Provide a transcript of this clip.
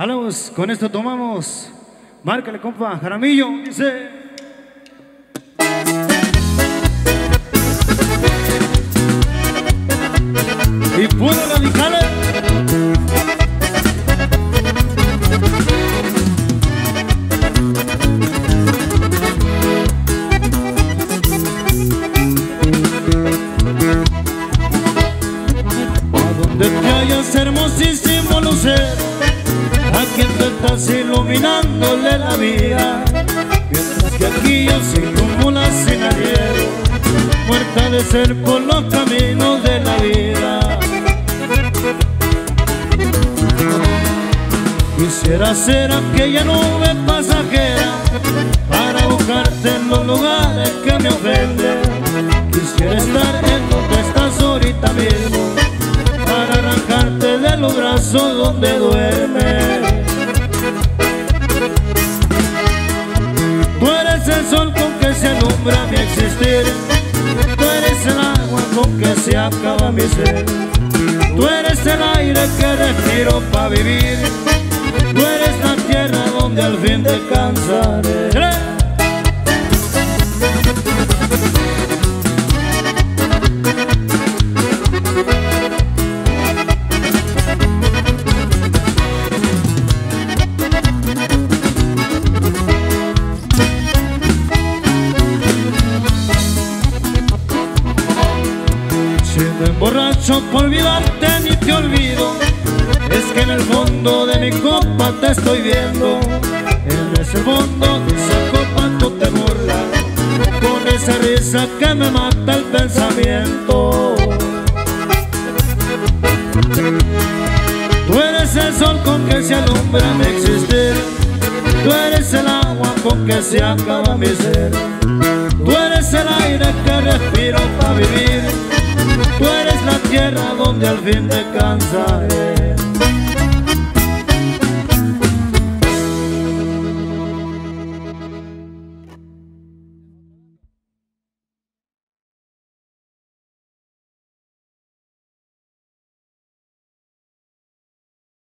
Hablamos, con esto tomamos. Márcale, compa, Jaramillo, dice. Y puro radicales. A donde hermosísimo lucer, a quien te estás iluminándole la vida, mientras que aquí yo soy como la cenariero, muerta de ser por los caminos de la vida. Quisiera ser aquella nube pasajera para buscarte en los lugares que me ofenden. Quisiera estar en donde estás ahorita mismo para arrancarte de los brazos donde duermes. Que se acaba mi ser. Tú eres el aire que respiro para vivir. Tú eres la tierra donde al fin descansaré. Por olvidarte ni te olvido. Es que en el fondo de mi copa te estoy viendo. En ese fondo de esa copa tú te burlas. Con esa risa que me mata el pensamiento. Tú eres el sol con que se alumbra mi existir. Tú eres el agua con que se acaba mi ser. Tú eres el aire que respiro para vivir la tierra donde al fin descansaré